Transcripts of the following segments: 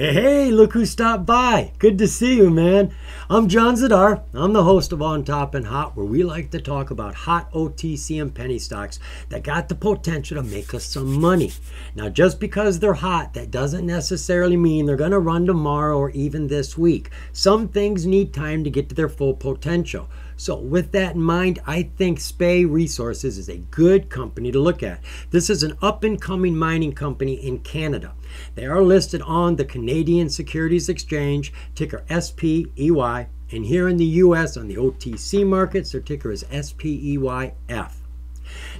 Hey, look who stopped by. Good to see you, man. I'm John Zidar. I'm the host of On Top and Hot, where we like to talk about hot OTC and penny stocks that got the potential to make us some money. Now, just because they're hot, that doesn't necessarily mean they're going to run tomorrow or even this week. Some things need time to get to their full potential. So, with that in mind, I think Spey Resources is a good company to look at. This is an up and coming mining company in Canada. They are listed on the Canadian Securities Exchange, ticker SPEY, and here in the US on the OTC markets, their ticker is SPEYF.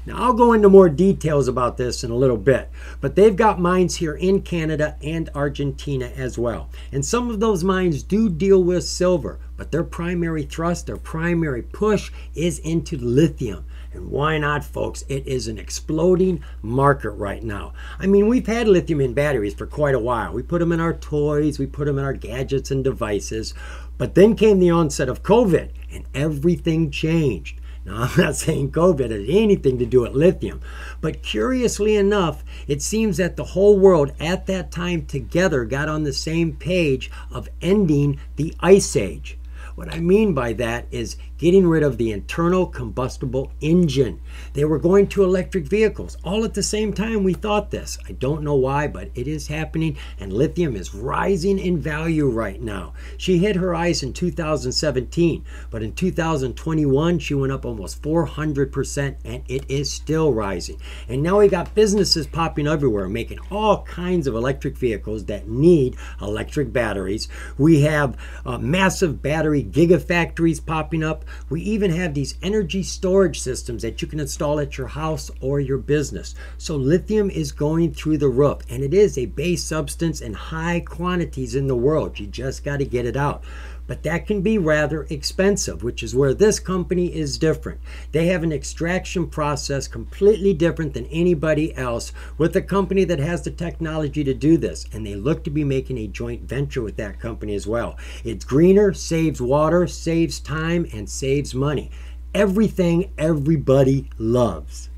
Now, I'll go into more details about this in a little bit, but they've got mines here in Canada and Argentina as well. And some of those mines do deal with silver, but their primary thrust, their primary push is into lithium. And why not, folks? It is an exploding market right now. I mean, we've had lithium in batteries for quite a while. We put them in our toys, we put them in our gadgets and devices. But then came the onset of COVID, and everything changed. Now, I'm not saying COVID had anything to do with lithium, but curiously enough, it seems that the whole world at that time together got on the same page of ending the ice age. What I mean by that is getting rid of the internal combustible engine. They were going to electric vehicles all at the same time we thought this. I don't know why, but it is happening, and lithium is rising in value right now. She hit her highs in 2017, but in 2021, she went up almost 400%, and it is still rising. And now we got businesses popping everywhere, making all kinds of electric vehicles that need electric batteries. We have uh, massive battery gigafactories popping up. We even have these energy storage systems that you can install at your house or your business. So lithium is going through the roof and it is a base substance in high quantities in the world. You just got to get it out but that can be rather expensive, which is where this company is different. They have an extraction process completely different than anybody else with a company that has the technology to do this, and they look to be making a joint venture with that company as well. It's greener, saves water, saves time, and saves money. Everything everybody loves.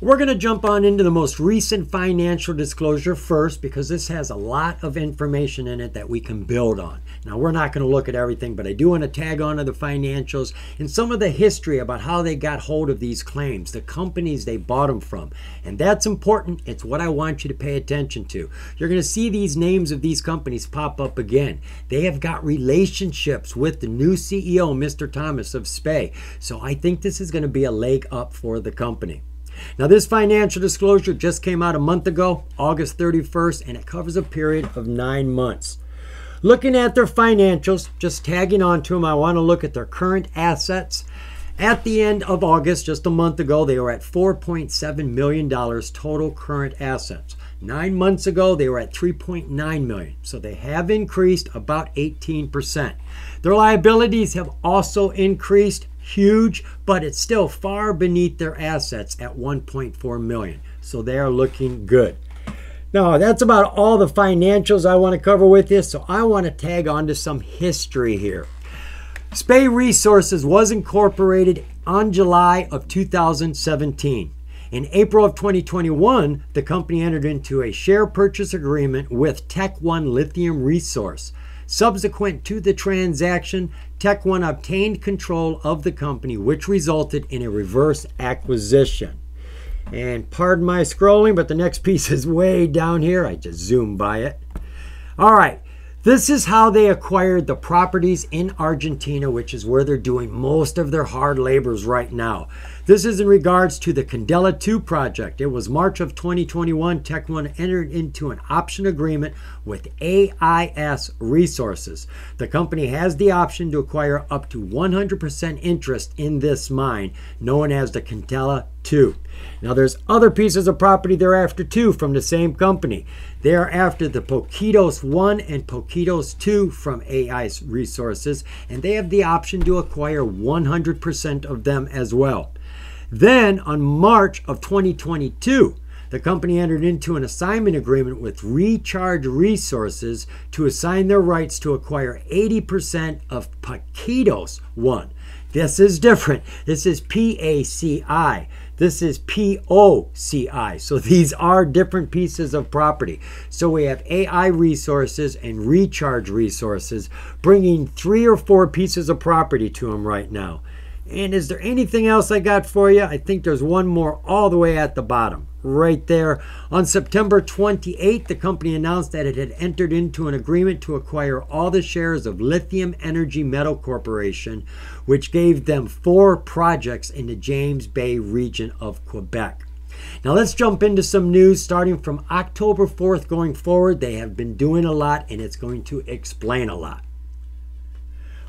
We're going to jump on into the most recent financial disclosure first because this has a lot of information in it that we can build on. Now, we're not going to look at everything, but I do want to tag on to the financials and some of the history about how they got hold of these claims, the companies they bought them from. And that's important. It's what I want you to pay attention to. You're going to see these names of these companies pop up again. They have got relationships with the new CEO, Mr. Thomas of Spey. So I think this is going to be a leg up for the company. Now, this financial disclosure just came out a month ago, August 31st, and it covers a period of nine months. Looking at their financials, just tagging on to them, I want to look at their current assets. At the end of August, just a month ago, they were at $4.7 million total current assets. Nine months ago, they were at 3.9 million. So they have increased about 18%. Their liabilities have also increased huge, but it's still far beneath their assets at 1.4 million. So they are looking good. Now, that's about all the financials I want to cover with you. So I want to tag on to some history here. Spey Resources was incorporated on July of 2017. In April of 2021, the company entered into a share purchase agreement with Tech One Lithium Resource. Subsequent to the transaction, Tech One obtained control of the company, which resulted in a reverse acquisition. And pardon my scrolling, but the next piece is way down here. I just zoomed by it. All right, this is how they acquired the properties in Argentina, which is where they're doing most of their hard labors right now. This is in regards to the Candela 2 project. It was March of 2021. Tech One entered into an option agreement with AIS Resources. The company has the option to acquire up to 100% interest in this mine, known as the Candela 2. Now, there's other pieces of property they're after too from the same company. They are after the Poquitos 1 and Poquitos 2 from AIS Resources, and they have the option to acquire 100% of them as well. Then, on March of 2022, the company entered into an assignment agreement with Recharge Resources to assign their rights to acquire 80% of Poquitos 1. This is different. This is PACI. This is POCI. So these are different pieces of property. So we have AI resources and recharge resources bringing three or four pieces of property to them right now. And is there anything else I got for you? I think there's one more all the way at the bottom, right there. On September 28th, the company announced that it had entered into an agreement to acquire all the shares of Lithium Energy Metal Corporation, which gave them four projects in the James Bay region of Quebec. Now let's jump into some news starting from October 4th going forward. They have been doing a lot and it's going to explain a lot.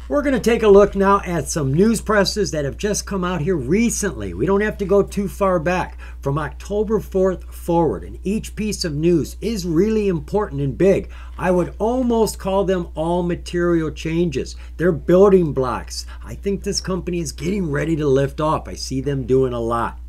We're going to take a look now at some news presses that have just come out here recently. We don't have to go too far back. From October 4th forward, and each piece of news is really important and big. I would almost call them all material changes. They're building blocks. I think this company is getting ready to lift off. I see them doing a lot.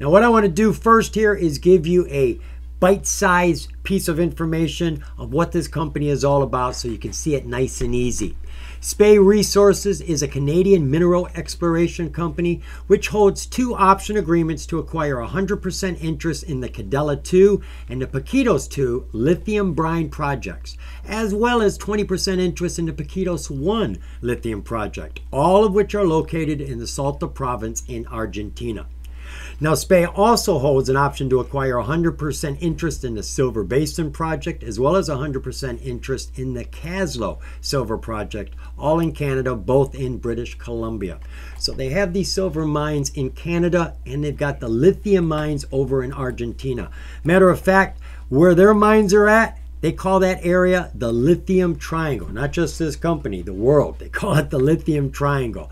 Now, what I want to do first here is give you a bite-sized piece of information of what this company is all about so you can see it nice and easy. Spey Resources is a Canadian mineral exploration company which holds two option agreements to acquire 100% interest in the Candela 2 and the Paquitos 2 lithium brine projects, as well as 20% interest in the Paquitos 1 lithium project, all of which are located in the Salta province in Argentina. Now, Spey also holds an option to acquire 100% interest in the Silver Basin project, as well as 100% interest in the Kaslo Silver project, all in Canada, both in British Columbia. So they have these silver mines in Canada, and they've got the lithium mines over in Argentina. Matter of fact, where their mines are at, they call that area the Lithium Triangle. Not just this company, the world. They call it the Lithium Triangle.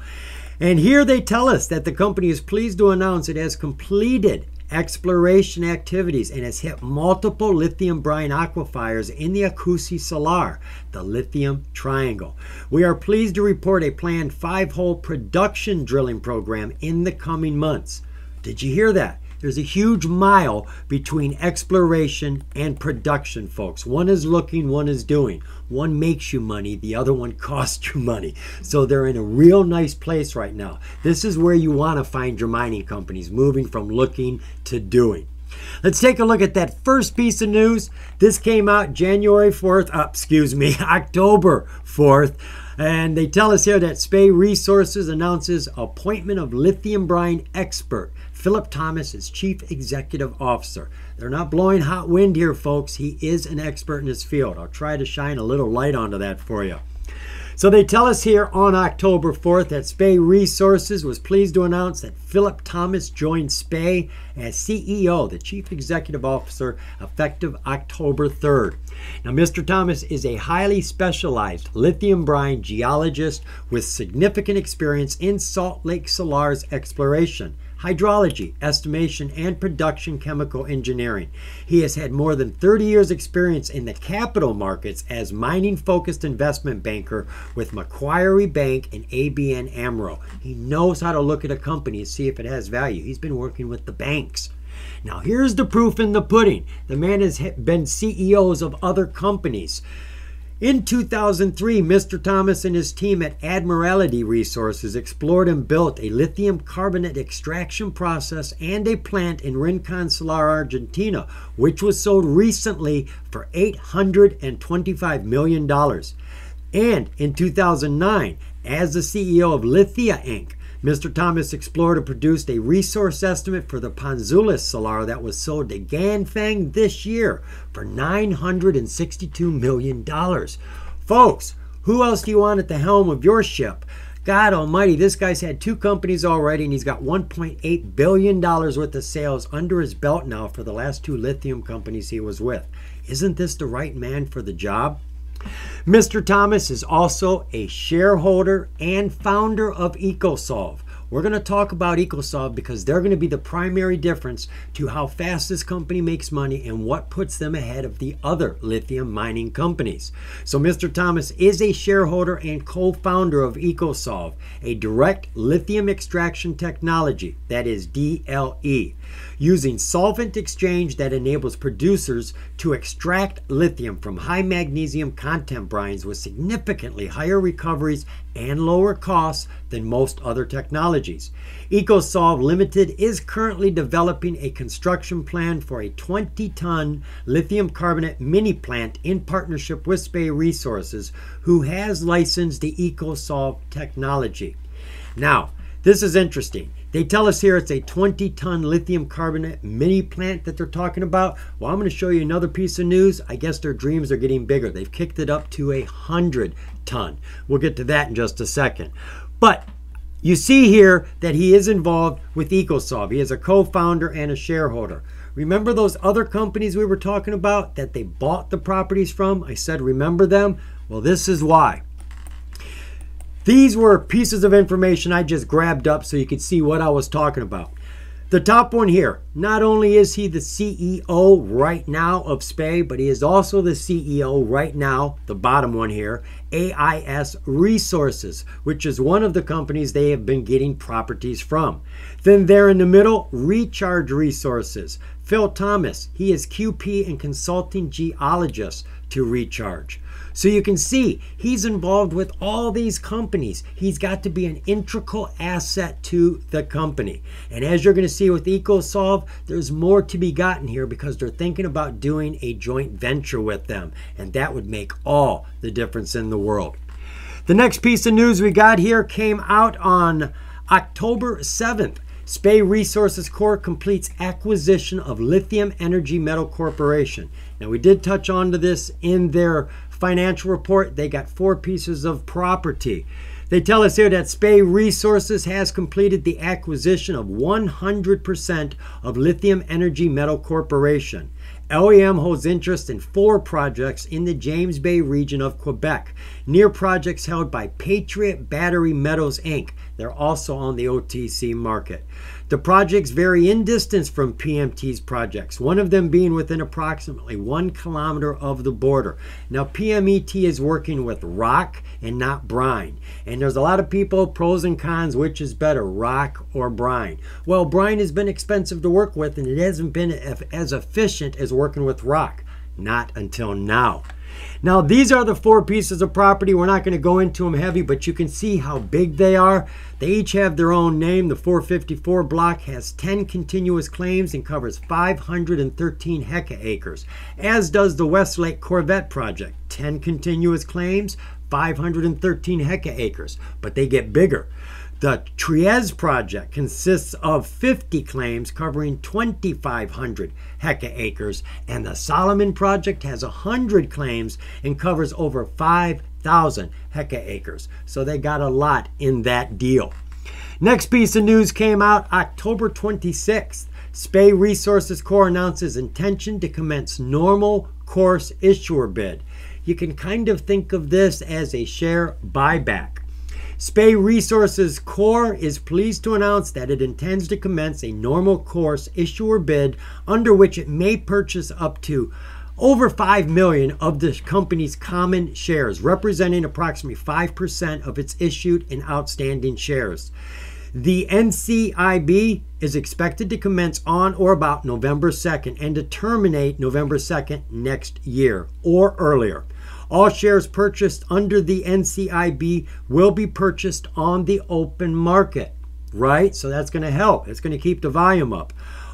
And here they tell us that the company is pleased to announce it has completed exploration activities and has hit multiple lithium brine aquifers in the Akusi Salar, the lithium triangle. We are pleased to report a planned five hole production drilling program in the coming months. Did you hear that? There's a huge mile between exploration and production, folks. One is looking, one is doing. One makes you money, the other one costs you money. So they're in a real nice place right now. This is where you want to find your mining companies, moving from looking to doing. Let's take a look at that first piece of news. This came out January 4th, uh, excuse me, October 4th. And they tell us here that Spey Resources announces appointment of lithium brine expert Philip Thomas is Chief Executive Officer. They're not blowing hot wind here, folks. He is an expert in his field. I'll try to shine a little light onto that for you. So they tell us here on October 4th that Spey Resources was pleased to announce that Philip Thomas joined Spey as CEO, the Chief Executive Officer, effective October 3rd. Now, Mr. Thomas is a highly specialized lithium brine geologist with significant experience in Salt Lake Salar's exploration hydrology, estimation, and production chemical engineering. He has had more than 30 years' experience in the capital markets as mining focused investment banker with Macquarie Bank and ABN AMRO. He knows how to look at a company and see if it has value. He's been working with the banks. Now, here's the proof in the pudding. The man has been CEOs of other companies. In 2003, Mr. Thomas and his team at Admiralty Resources explored and built a lithium carbonate extraction process and a plant in Rincon Salar, Argentina, which was sold recently for $825 million. And in 2009, as the CEO of Lithia Inc., Mr. Thomas explored and produced a resource estimate for the Pozuelos Salar that was sold to Ganfeng this year for $962 million. Folks, who else do you want at the helm of your ship? God almighty, this guy's had two companies already and he's got $1.8 billion worth of sales under his belt now for the last two lithium companies he was with. Isn't this the right man for the job? Mr. Thomas is also a shareholder and founder of EcoSolve, we're going to talk about EcoSolve because they're going to be the primary difference to how fast this company makes money and what puts them ahead of the other lithium mining companies. So, Mr. Thomas is a shareholder and co founder of EcoSolve, a direct lithium extraction technology, that is DLE using solvent exchange that enables producers to extract lithium from high magnesium content brines with significantly higher recoveries and lower costs than most other technologies. EcoSolve Limited is currently developing a construction plan for a 20 ton lithium carbonate mini plant in partnership with Spey Resources, who has licensed the EcoSolve technology. Now, this is interesting. They tell us here it's a 20 ton lithium carbonate mini plant that they're talking about. Well, I'm going to show you another piece of news. I guess their dreams are getting bigger. They've kicked it up to a 100 ton. We'll get to that in just a second. But you see here that he is involved with EcoSolve. He is a co founder and a shareholder. Remember those other companies we were talking about that they bought the properties from? I said, remember them? Well, this is why. These were pieces of information I just grabbed up so you could see what I was talking about. The top one here, not only is he the CEO right now of Spey, but he is also the CEO right now, the bottom one here, AIS Resources, which is one of the companies they have been getting properties from. Then there in the middle, Recharge Resources. Phil Thomas, he is QP and consulting geologist to Recharge. So you can see he's involved with all these companies. He's got to be an integral asset to the company. And as you're going to see with EcoSolve, there's more to be gotten here because they're thinking about doing a joint venture with them. And that would make all the difference in the world. The next piece of news we got here came out on October 7th. Spey Resources Corp completes acquisition of Lithium Energy Metal Corporation. Now, we did touch on to this in their financial report. They got four pieces of property. They tell us here that Spey Resources has completed the acquisition of 100% of Lithium Energy Metal Corporation. LEM holds interest in four projects in the James Bay region of Quebec, near projects held by Patriot Battery Metals Inc. They're also on the OTC market. The projects vary in distance from PMT's projects, one of them being within approximately one kilometer of the border. Now, PMET is working with rock and not brine. And there's a lot of people, pros and cons, which is better, rock or brine? Well, brine has been expensive to work with and it hasn't been as efficient as working with rock. Not until now. Now, these are the four pieces of property. We're not going to go into them heavy, but you can see how big they are. They each have their own name. The 454 block has 10 continuous claims and covers 513 hectares, as does the Westlake Corvette project. 10 continuous claims, 513 hectares, but they get bigger. The Triez project consists of 50 claims covering 2,500 heca acres, and the Solomon project has 100 claims and covers over 5,000 heca acres. So they got a lot in that deal. Next piece of news came out October 26th. Spey Resources Corp announces intention to commence normal course issuer bid. You can kind of think of this as a share buyback. Spey Resources Corp is pleased to announce that it intends to commence a normal course issuer bid under which it may purchase up to over 5 million of the company's common shares, representing approximately 5% of its issued and outstanding shares. The NCIB is expected to commence on or about November 2nd and to terminate November 2nd next year or earlier. All shares purchased under the NCIB will be purchased on the open market, right? So that's going to help. It's going to keep the volume up.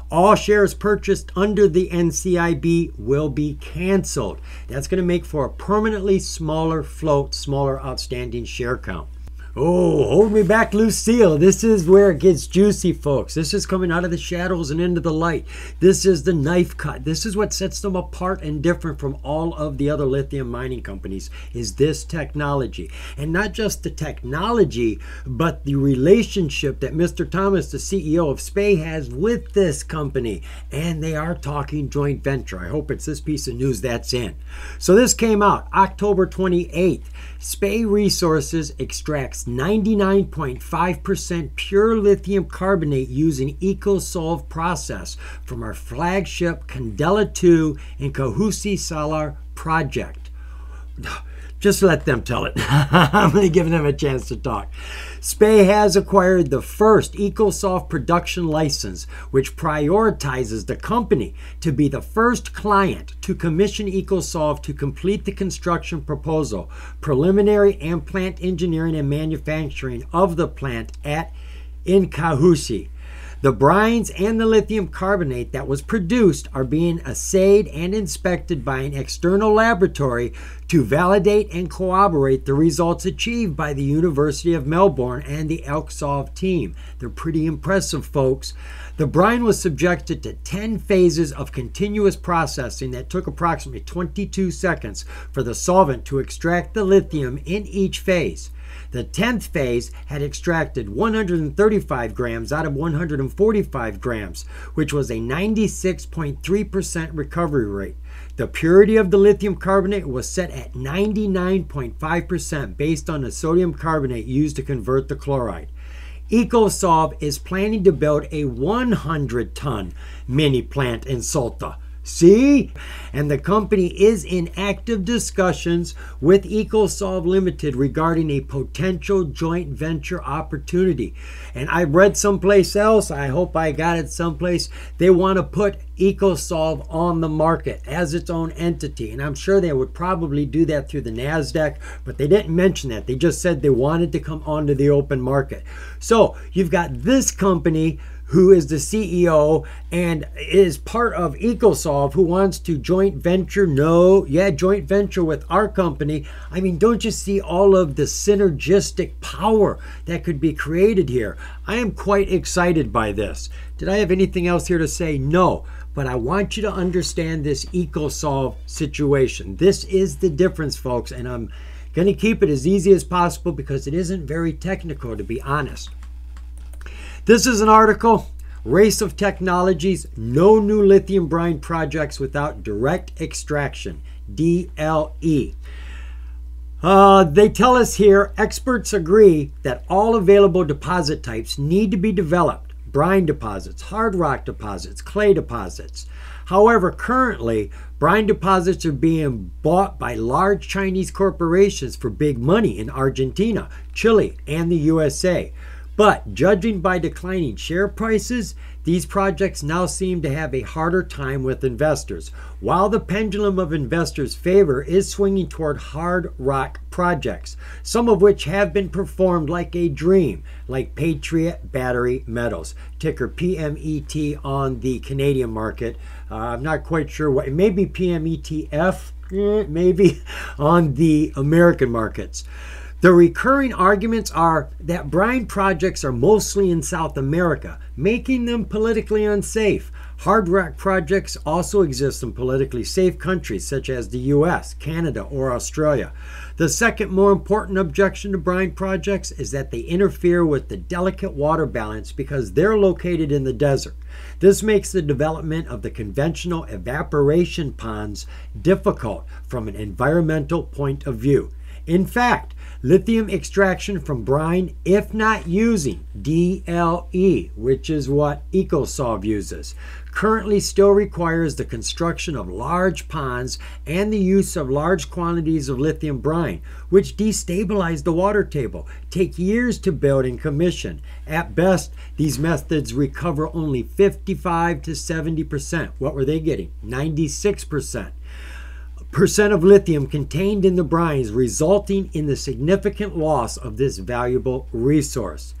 All shares purchased under the NCIB will be canceled. That's going to make for a permanently smaller float, smaller outstanding share count. Oh, hold me back, Lucille. This is where it gets juicy, folks. This is coming out of the shadows and into the light. This is the knife cut. This is what sets them apart and different from all of the other lithium mining companies is this technology. And not just the technology, but the relationship that Mr. Thomas, the CEO of Spey, has with this company. And they are talking joint venture. I hope it's this piece of news that's in. So this came out October 28th. Spey Resources extracts 99.5% pure lithium carbonate using EcoSolve process from our flagship Candela 2 and Kahusi Salar project. Just let them tell it. I'm only giving them a chance to talk. Spey has acquired the first EcoSolve production license, which prioritizes the company to be the first client to commission EcoSolve to complete the construction proposal, preliminary and plant engineering and manufacturing of the plant at in Kahusi. The brines and the lithium carbonate that was produced are being assayed and inspected by an external laboratory to validate and corroborate the results achieved by the University of Melbourne and the EcoSolve team. They're pretty impressive, folks. The brine was subjected to 10 phases of continuous processing that took approximately 22 seconds for the solvent to extract the lithium in each phase. The 10th phase had extracted 135 grams out of 145 grams, which was a 96.3% recovery rate. The purity of the lithium carbonate was set at 99.5% based on the sodium carbonate used to convert the chloride. EcoSolve is planning to build a 100 ton mini plant in Salta See? And the company is in active discussions with EcoSolve Limited regarding a potential joint venture opportunity. And I read someplace else, I hope I got it someplace, they want to put EcoSolve on the market as its own entity. And I'm sure they would probably do that through the NASDAQ, but they didn't mention that. They just said they wanted to come onto the open market. So you've got this company who is the CEO and is part of EcoSolve, who wants to joint venture. No, yeah, joint venture with our company. I mean, don't you see all of the synergistic power that could be created here? I am quite excited by this. Did I have anything else here to say? No. But I want you to understand this EcoSolve situation. This is the difference, folks, and I'm going to keep it as easy as possible because it isn't very technical, to be honest. This is an article Race of Technologies No New Lithium Brine Projects Without Direct Extraction, DLE. Uh, they tell us here experts agree that all available deposit types need to be developed brine deposits, hard rock deposits, clay deposits. However, currently, brine deposits are being bought by large Chinese corporations for big money in Argentina, Chile, and the USA. But judging by declining share prices, these projects now seem to have a harder time with investors. While the pendulum of investors' favor is swinging toward hard rock projects, some of which have been performed like a dream, like Patriot Battery Metals, ticker PMET on the Canadian market. Uh, I'm not quite sure what, it may be PMETF, eh, maybe on the American markets. The recurring arguments are that brine projects are mostly in South America, making them politically unsafe. Hard rock projects also exist in politically safe countries such as the US, Canada, or Australia. The second more important objection to brine projects is that they interfere with the delicate water balance because they're located in the desert. This makes the development of the conventional evaporation ponds difficult from an environmental point of view. In fact, lithium extraction from brine if not using DLE, which is what EcoSolve uses. Currently still requires the construction of large ponds and the use of large quantities of lithium brine, which destabilize the water table, take years to build and commission. At best, these methods recover only 55 to 70%. What were they getting? 96% percent of lithium contained in the brines, resulting in the significant loss of this valuable resource.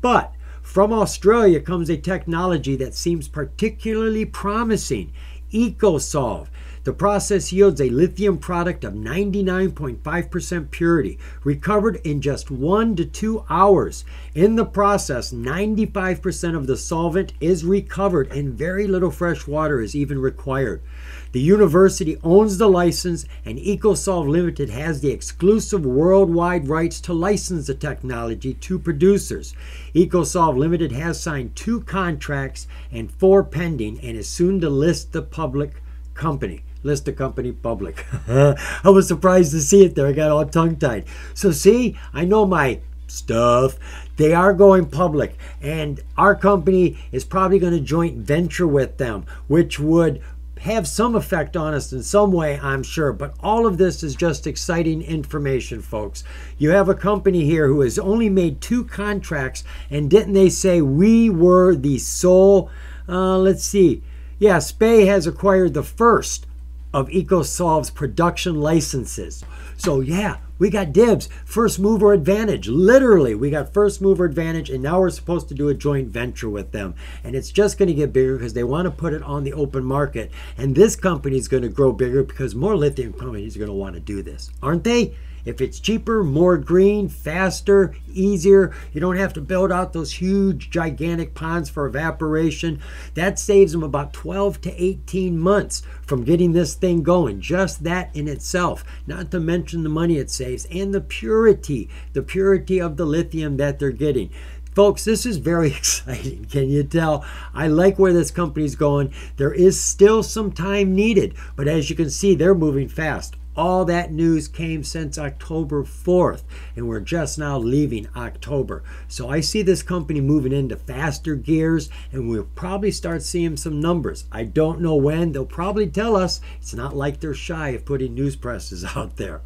But from Australia comes a technology that seems particularly promising EcoSolve. The process yields a lithium product of 99.5% purity, recovered in just one to two hours. In the process, 95% of the solvent is recovered and very little fresh water is even required. The university owns the license, and EcoSolve Limited has the exclusive worldwide rights to license the technology to producers. EcoSolve Limited has signed two contracts and four pending and is soon to list the public company list the company public. I was surprised to see it there. I got all tongue tied. So, see, I know my stuff. They are going public, and our company is probably going to joint venture with them, which would have some effect on us in some way, I'm sure. But all of this is just exciting information, folks. You have a company here who has only made two contracts, and didn't they say we were the sole? Uh, let's see. Yeah, Spey has acquired the first of EcoSolve's production licenses. So, yeah, we got dibs, first mover advantage. Literally, we got first mover advantage, and now we're supposed to do a joint venture with them. And it's just going to get bigger because they want to put it on the open market. And this company is going to grow bigger because more lithium companies are going to want to do this, aren't they? If it's cheaper, more green, faster, easier, you don't have to build out those huge, gigantic ponds for evaporation. That saves them about 12 to 18 months from getting this thing going. Just that in itself, not to mention the money it saves and the purity, the purity of the lithium that they're getting. Folks, this is very exciting. Can you tell? I like where this company's going. There is still some time needed, but as you can see, they're moving fast. All that news came since October 4th, and we're just now leaving October. So I see this company moving into faster gears, and we'll probably start seeing some numbers. I don't know when. They'll probably tell us. It's not like they're shy of putting news presses out there.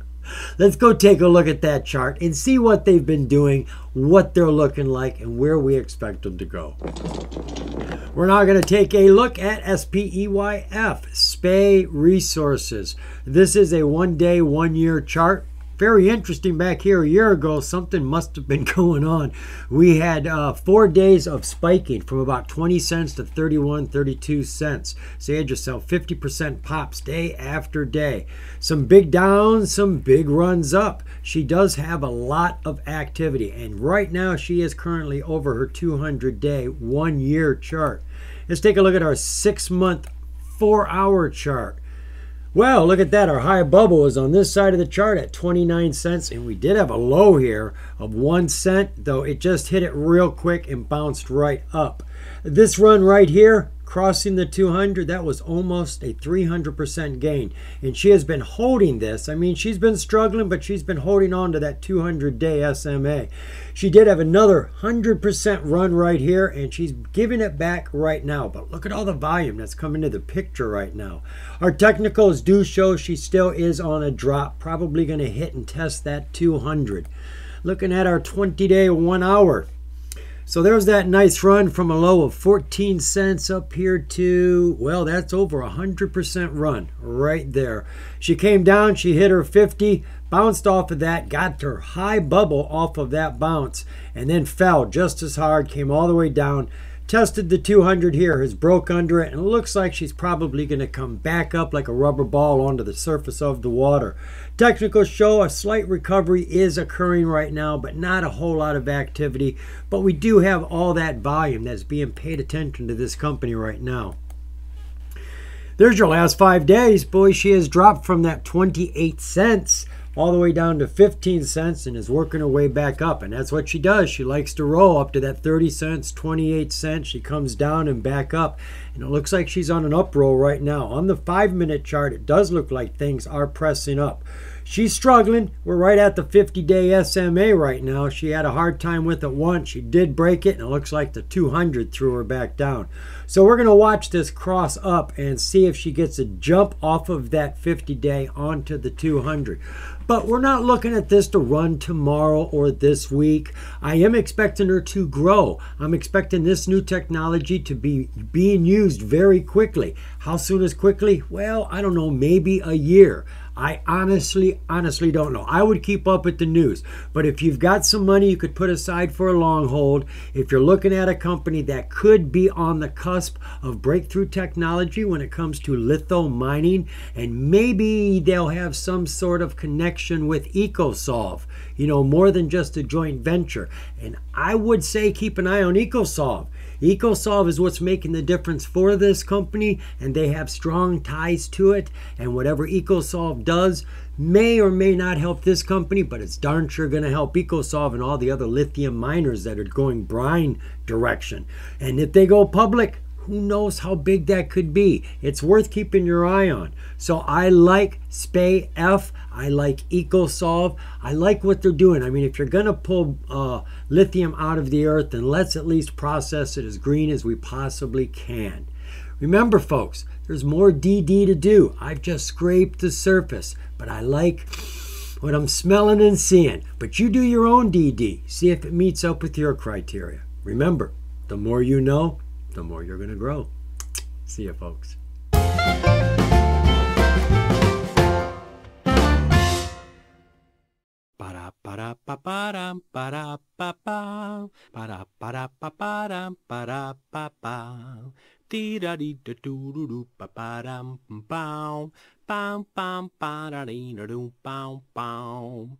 Let's go take a look at that chart and see what they've been doing, what they're looking like, and where we expect them to go. We're now going to take a look at SPEYF, Spey Resources. This is a one day, one year chart very interesting back here a year ago something must have been going on. We had uh, four days of spiking from about 20 cents to 31 32 cents. So you had yourself 50% pops day after day. Some big downs some big runs up. She does have a lot of activity and right now she is currently over her 200 day one year chart. Let's take a look at our six month four hour chart well, look at that. Our high bubble is on this side of the chart at 29 cents, and we did have a low here of one cent, though it just hit it real quick and bounced right up. This run right here, crossing the 200 that was almost a 300% gain. And she has been holding this. I mean she's been struggling but she's been holding on to that 200 day sma she did have another 100% run right here and she's giving it back right now. But look at all the volume that's coming to the picture right now. Our technicals do show she still is on a drop probably going to hit and test that 200 looking at our 20 day one hour so there's that nice run from a low of 14 cents up here to, well, that's over 100% run right there. She came down, she hit her 50, bounced off of that, got her high bubble off of that bounce, and then fell just as hard, came all the way down, tested the 200 here, has broke under it, and it looks like she's probably going to come back up like a rubber ball onto the surface of the water. Technicals show a slight recovery is occurring right now, but not a whole lot of activity. But we do have all that volume that's being paid attention to this company right now. There's your last five days. Boy, she has dropped from that 28 cents all the way down to 15 cents and is working her way back up. And that's what she does. She likes to roll up to that 30 cents, 28 cents. She comes down and back up. And it looks like she's on an up roll right now. On the five minute chart, it does look like things are pressing up. She's struggling. We're right at the 50 day SMA right now. She had a hard time with it once. She did break it, and it looks like the 200 threw her back down. So we're going to watch this cross up and see if she gets a jump off of that 50 day onto the 200. But we're not looking at this to run tomorrow or this week. I am expecting her to grow. I'm expecting this new technology to be being used very quickly. How soon is quickly? Well, I don't know, maybe a year. I honestly, honestly don't know. I would keep up with the news. But if you've got some money you could put aside for a long hold, if you're looking at a company that could be on the cusp of breakthrough technology when it comes to litho mining, and maybe they'll have some sort of connection with EcoSolve, you know, more than just a joint venture. And I would say keep an eye on EcoSolve. EcoSolve is what's making the difference for this company, and they have strong ties to it. And whatever EcoSolve does may or may not help this company, but it's darn sure going to help EcoSolve and all the other lithium miners that are going brine direction. And if they go public, who knows how big that could be? It's worth keeping your eye on. So I like Spey F. I like EcoSolve. I like what they're doing. I mean, if you're going to pull uh, lithium out of the earth, then let's at least process it as green as we possibly can. Remember, folks, there's more DD to do. I've just scraped the surface, but I like what I'm smelling and seeing. But you do your own DD. See if it meets up with your criteria. Remember, the more you know, the more you're going to grow. See you, folks. Para para pa para para pa pa para para pa para para pa pa tira di da do do do pa pa dum pow. Pow pow pa da dee da do pow pow